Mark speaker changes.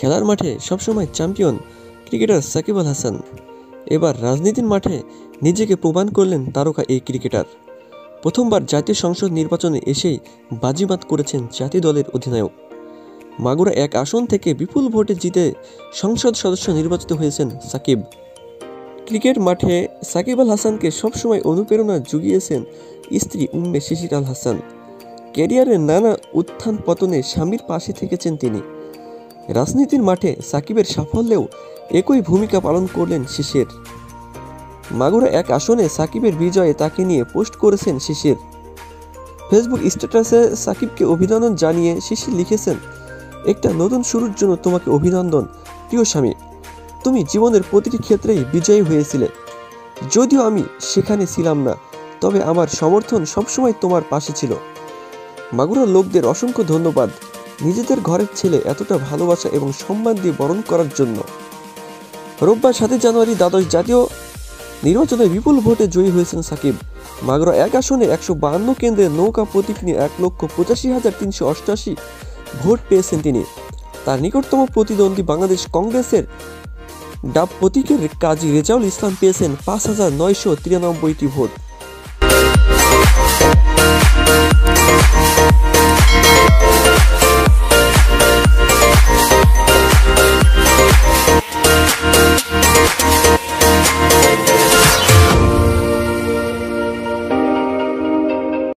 Speaker 1: খেলার মাঠে সবসময় চ্যাম্পিয়ন ক্রিকেটার সাকিব আল হাসান। এবার রাজনীতির মাঠে নিজেকে প্রমাণ করলেন তারকা এই ক্রিকেটার প্রথমবার জাতীয় সংসদ নির্বাচনে এসেই বাজিমাত করেছেন জাতীয় দলের অধিনায়ক। মাগুরা এক আসন থেকে বিপুল ভোটে জিতে সংসদ সদস্য নির্বাচিত হয়েছেন সাকিব। ক্রিকেট মাঠে সাকিব আল হাসানকে সবসময় অনুপ্রেরণা জুগিয়েছেন স্ত্রী উম্মে শিশির আল হাসান। ক্যারিয়ারের নানা উত্থান পতনে স্বামীর পাশে থেকেছেন তিনি। রাজনীতির মাঠে সাকিবের সাফল্যেও একই ভূমিকা পালন করলেন শিশির। মাগুরা এক আসনে সাকিবের বিজয়ে তাকে নিয়ে পোস্ট করেছেন শিশির। ফেসবুক স্ট্যাটাসে সাকিবকে অভিনন্দন জানিয়ে শিশির লিখেছেন, একটা নতুন শুরুর জন্য তোমাকে অভিনন্দন, প্রিয় স্বামী। তুমি জীবনের প্রতিটি ক্ষেত্রেই বিজয়ী হয়েছিলে। যদিও আমি সেখানে ছিলাম না, তবে আমার সমর্থন সবসময় তোমার পাশে ছিল। মাগুরার লোকদের অসংখ্য ধন্যবাদ। নিজেদের ঘরের ছেলে এতটা ভালোবাসা এবং সম্মান দিয়ে বরণ করার জন্য। রোববার সাতই জানুয়ারি দ্বাদশ জাতীয় নির্বাচনে বিপুল ভোটে জয়ী হয়েছেন সাকিব। মাগরা এক আসনে একশো বাহান্ন কেন্দ্রে নৌকা প্রতীক নিয়ে এক লক্ষ পঁচাশি হাজার তিনশো অষ্টআশি ভোট পেয়েছেন তিনি। তার নিকটতম প্রতিদ্বন্দ্বী বাংলাদেশ কংগ্রেসের ডাব প্রতীকের কাজী রেজাউল ইসলাম পেয়েছেন পাঁচ হাজার নয়শো তিরানব্বইটি ভোট।